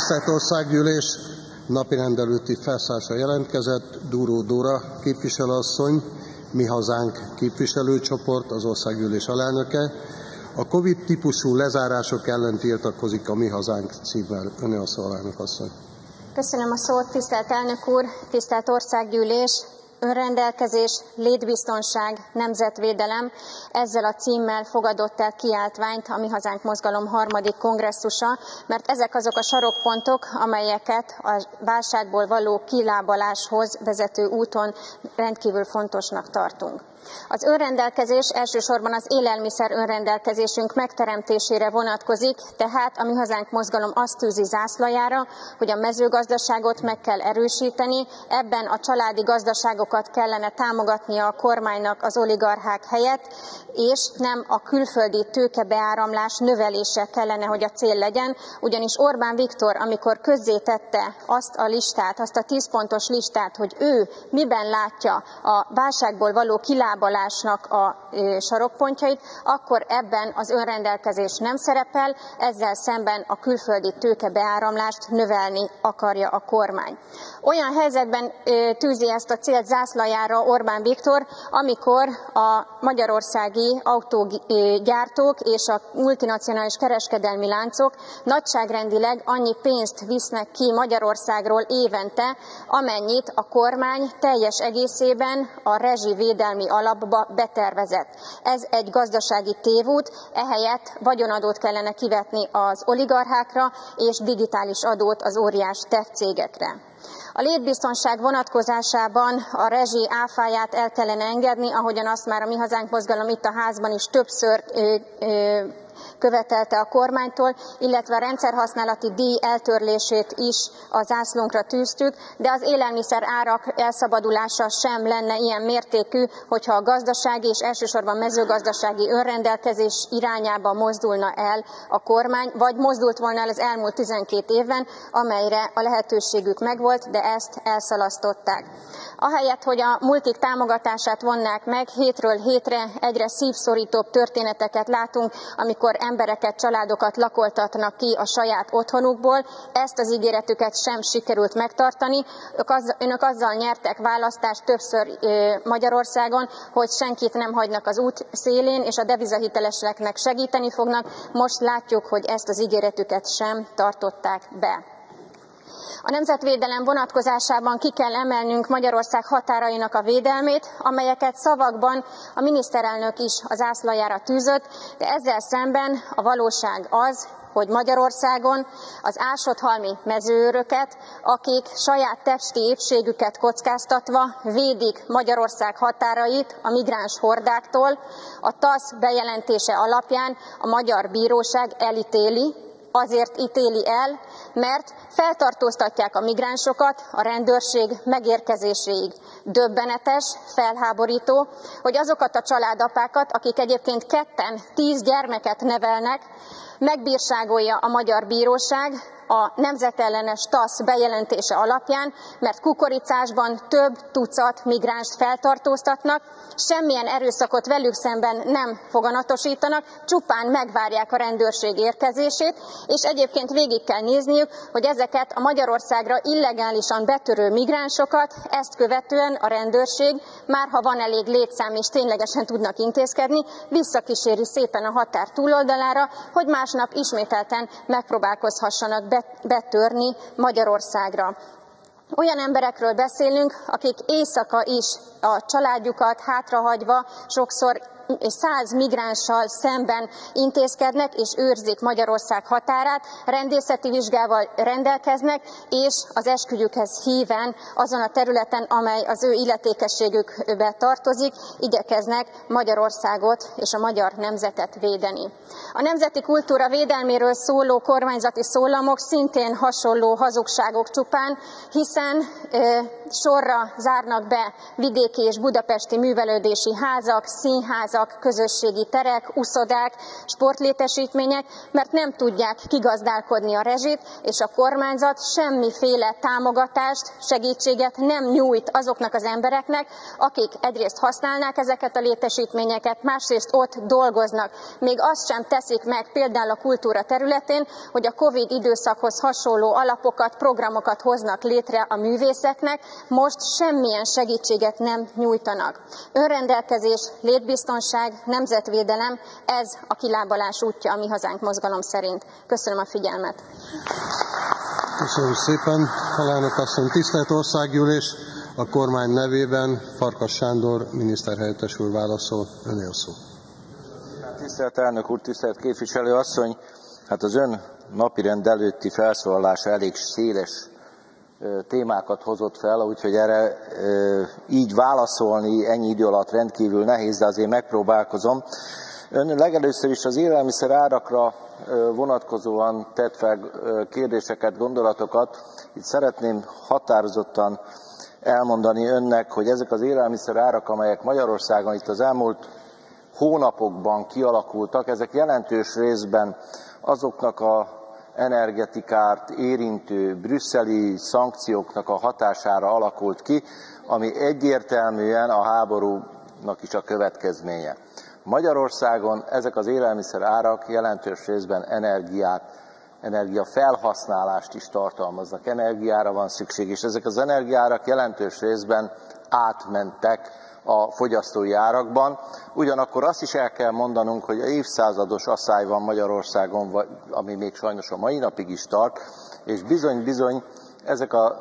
Tisztelt Országgyűlés! Napi rendelőtti felszállása jelentkezett Dúró Dóra képviselőasszony, Mi Hazánk képviselőcsoport, az Országgyűlés alelnöke. A Covid típusú lezárások ellen tiltakozik a Mi Hazánk címmel. Öné a szó, alelnök asszony. Köszönöm a szót, tisztelt elnök úr, tisztelt országgyűlés, önrendelkezés, létbiztonság, nemzetvédelem. Ezzel a címmel fogadott el kiáltványt a Mi Hazánk Mozgalom harmadik kongresszusa, mert ezek azok a sarokpontok, amelyeket a válságból való kilábaláshoz vezető úton rendkívül fontosnak tartunk. Az önrendelkezés elsősorban az élelmiszer önrendelkezésünk megteremtésére vonatkozik, tehát a Mi Hazánk mozgalom azt tűzi zászlajára, hogy a mezőgazdaságot meg kell erősíteni, ebben a családi gazdaságokat kellene támogatnia a kormánynak az oligarchák helyett, és nem a külföldi tőkebeáramlás növelése kellene, hogy a cél legyen, ugyanis Orbán Viktor, amikor közzétette azt a listát, azt a tízpontos listát, hogy ő miben látja a válságból való kilábalásnak a sarokpontjait, akkor ebben az önrendelkezés nem szerepel, ezzel szemben a külföldi tőkebeáramlást növelni akarja a kormány. Olyan helyzetben tűzi ezt a célt zászlajára Orbán Viktor, amikor a magyarországi autógyártók és a multinacionális kereskedelmi láncok nagyságrendileg annyi pénzt visznek ki Magyarországról évente, amennyit a kormány teljes egészében a rezsivédelmi alapba betervezett. Ez egy gazdasági tévút, ehelyett vagyonadót kellene kivetni az oligarchákra, és digitális adót az óriás tech cégekre. A létbiztonság vonatkozásában a rezsi áfáját el kellene engedni, ahogyan azt már a Mi Hazánk Mozgalom itt a házban is többször ö, ö, követelte a kormánytól, illetve a rendszerhasználati díj eltörlését is a zászlónkra tűztük, de az élelmiszer árak elszabadulása sem lenne ilyen mértékű, hogyha a gazdasági és elsősorban mezőgazdasági önrendelkezés irányába mozdulna el a kormány, vagy mozdult volna el az elmúlt 12 évben, amelyre a lehetőségük megvolt, de ezt elszalasztották. Ahelyett, hogy a multik támogatását vonnák meg, hétről hétre egyre szívszorítóbb történeteket látunk, amikor embereket, családokat lakoltatnak ki a saját otthonukból. Ezt az ígéretüket sem sikerült megtartani. Ők az, önök azzal nyertek választást többször Magyarországon, hogy senkit nem hagynak az út szélén, és a devizahiteleseknek segíteni fognak. Most látjuk, hogy ezt az ígéretüket sem tartották be. A nemzetvédelem vonatkozásában ki kell emelnünk Magyarország határainak a védelmét, amelyeket szavakban a miniszterelnök is az ászlajára tűzött, de ezzel szemben a valóság az, hogy Magyarországon az ásodhalmi mezőőröket, akik saját testi épségüket kockáztatva védik Magyarország határait a migráns hordáktól, a TASZ bejelentése alapján a magyar bíróság elítéli, azért ítéli el, mert feltartóztatják a migránsokat a rendőrség megérkezéséig. Döbbenetes, felháborító, hogy azokat a családapákat, akik egyébként ketten tíz gyermeket nevelnek, megbírságolja a magyar bíróság, a nemzetellenes TASZ bejelentése alapján, mert kukoricásban több tucat migránst feltartóztatnak, semmilyen erőszakot velük szemben nem foganatosítanak, csupán megvárják a rendőrség érkezését, és egyébként végig kell nézniük, hogy ezeket a Magyarországra illegálisan betörő migránsokat ezt követően a rendőrség, már ha van elég létszám és ténylegesen tudnak intézkedni, visszakíséri szépen a határ túloldalára, hogy másnap ismételten megpróbálkozhassanak be betörni Magyarországra. Olyan emberekről beszélünk, akik éjszaka is a családjukat hátrahagyva sokszor száz migránssal szemben intézkednek és őrzik Magyarország határát, rendészeti vizsgával rendelkeznek, és az eskügyükhez híven azon a területen, amely az ő illetékességükbe tartozik, igyekeznek Magyarországot és a magyar nemzetet védeni. A nemzeti kultúra védelméről szóló kormányzati szólamok szintén hasonló hazugságok csupán, hiszen sorra zárnak be vidéki vidéki és budapesti művelődési házak, színházak, közösségi terek, uszodák, sportlétesítmények, mert nem tudják kigazdálkodni a rezsit, és a kormányzat semmiféle támogatást, segítséget nem nyújt azoknak az embereknek, akik egyrészt használnák ezeket a létesítményeket, másrészt ott dolgoznak. Még azt sem teszik meg például a kultúra területén, hogy a Covid időszakhoz hasonló alapokat, programokat hoznak létre a művészeknek, most semmilyen segítséget nem nyújtanak. Önrendelkezés, létbiztonság, nemzetvédelem, ez a kilábalás útja a mi hazánk mozgalom szerint. Köszönöm a figyelmet. Köszönöm szépen, Halának asszony. Tisztelt Országgyűlés, a kormány nevében Farkas Sándor miniszterhelyettes úr válaszol. Önél szó. Tisztelt elnök úr, tisztelt képviselő asszony, hát az ön napirend előtti felszólalása elég széles témákat hozott fel, úgyhogy erre így válaszolni ennyi idő alatt rendkívül nehéz, de azért megpróbálkozom. Ön legelőször is az élelmiszer árakra vonatkozóan tett fel kérdéseket, gondolatokat. Itt szeretném határozottan elmondani önnek, hogy ezek az élelmiszer árak, amelyek Magyarországon itt az elmúlt hónapokban kialakultak, ezek jelentős részben azoknak a energetikárt érintő brüsszeli szankcióknak a hatására alakult ki, ami egyértelműen a háborúnak is a következménye. Magyarországon ezek az élelmiszer árak jelentős részben energiát, energia felhasználást is tartalmaznak, energiára van szükség, és ezek az energiárak jelentős részben átmentek a fogyasztói árakban. Ugyanakkor azt is el kell mondanunk, hogy évszázados asszály van Magyarországon, ami még sajnos a mai napig is tart, és bizony-bizony ezek a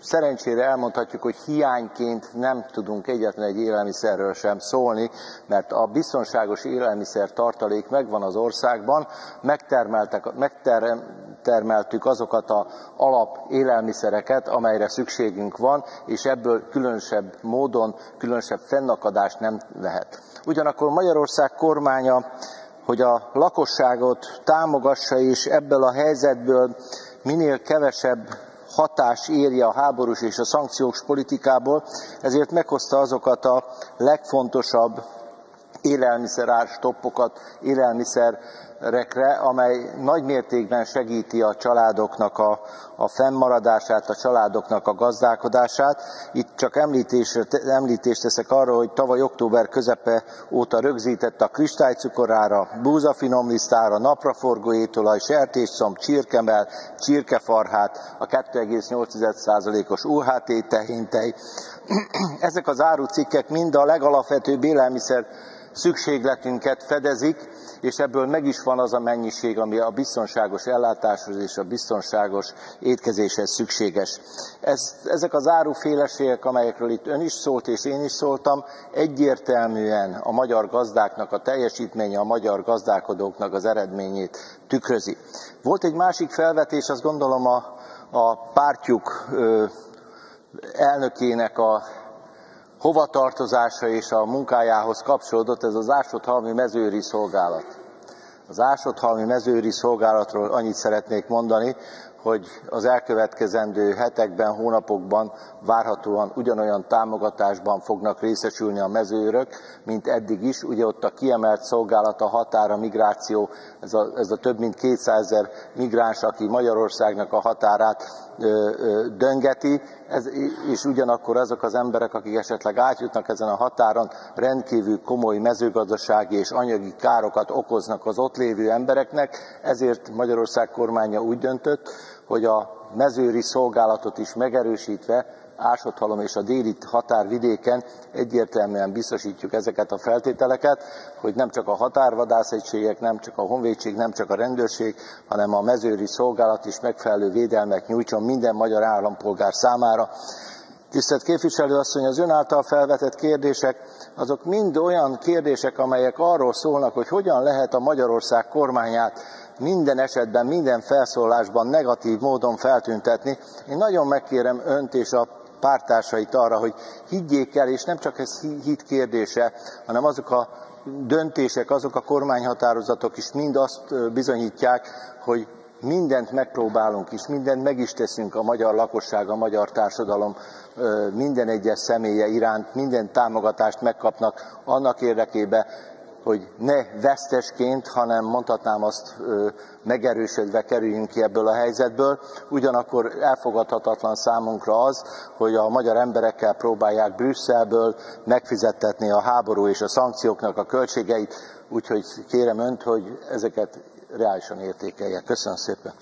szerencsére elmondhatjuk, hogy hiányként nem tudunk egyetlen egy élelmiszerről sem szólni, mert a biztonságos élelmiszer tartalék megvan az országban, megtermeltek, megtermeltük azokat az alap élelmiszereket, amelyre szükségünk van, és ebből különösebb módon, különösebb fennakadás nem lehet. Ugyanakkor Magyarország kormánya, hogy a lakosságot támogassa, és ebből a helyzetből minél kevesebb hatás érje a háborús és a szankciós politikából, ezért meghozta azokat a legfontosabb élelmiszer stoppokat, élelmiszer rekre, amely nagy mértékben segíti a családoknak a, a fennmaradását, a családoknak a gazdálkodását. Itt csak említést teszek arra, hogy tavaly október közepe óta rögzített a kristálycukorára, búzafinomlisztára, napraforgó étolaj, sertésszomb, csirkemel, csirkefarhát, a 2,8%-os UHT tehintej. Ezek az árucikkek mind a legalapvetőbb élelmiszer szükségletünket fedezik, és ebből meg is van az a mennyiség, ami a biztonságos ellátáshoz és a biztonságos étkezéshez szükséges. Ez, ezek az áruféleségek, amelyekről itt ön is szólt és én is szóltam, egyértelműen a magyar gazdáknak a teljesítménye, a magyar gazdálkodóknak az eredményét tükrözi. Volt egy másik felvetés, azt gondolom a, a pártjuk ö, elnökének a hovatartozása és a munkájához kapcsolódott ez az ásodhalmi mezőri szolgálat. Az ásodhalmi mezőri szolgálatról annyit szeretnék mondani, hogy az elkövetkezendő hetekben, hónapokban várhatóan ugyanolyan támogatásban fognak részesülni a mezőrök, mint eddig is. Ugye ott a kiemelt szolgálat, a határa, migráció, ez a, ez a több mint 200 ezer migráns, aki Magyarországnak a határát döngeti, ez, és ugyanakkor azok az emberek, akik esetleg átjutnak ezen a határon, rendkívül komoly mezőgazdasági és anyagi károkat okoznak az ott lévő embereknek, ezért Magyarország kormánya úgy döntött, hogy a mezőri szolgálatot is megerősítve Ásodhalom és a déli határvidéken egyértelműen biztosítjuk ezeket a feltételeket, hogy nem csak a határvadászegységek, nem csak a honvédség, nem csak a rendőrség, hanem a mezőri szolgálat is megfelelő védelmet nyújtson minden magyar állampolgár számára. Tisztelt képviselő asszony, az ön által felvetett kérdések, azok mind olyan kérdések, amelyek arról szólnak, hogy hogyan lehet a Magyarország kormányát minden esetben, minden felszólásban negatív módon feltüntetni. Én nagyon megkérem önt és a pártársait arra, hogy higgyék el, és nem csak ez hit kérdése, hanem azok a döntések, azok a kormányhatározatok is mind azt bizonyítják, hogy mindent megpróbálunk is, mindent meg is teszünk a magyar lakosság, a magyar társadalom minden egyes személye iránt, minden támogatást megkapnak annak érdekében, hogy ne vesztesként, hanem mondhatnám azt megerősödve kerüljünk ki ebből a helyzetből. Ugyanakkor elfogadhatatlan számunkra az, hogy a magyar emberekkel próbálják Brüsszelből megfizettetni a háború és a szankcióknak a költségeit, úgyhogy kérem önt, hogy ezeket reálisan értékelje. Köszönöm szépen.